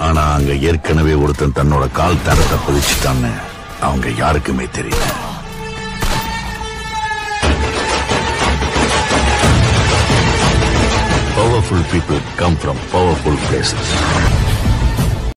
ஆனா அங்க ஏற்கனவே ஒருத்தன் தன்னோட கால் தரத்தை பதிச்சுட்டான்னு அவங்க யாருக்குமே தெரியல. Powerful people come from powerful places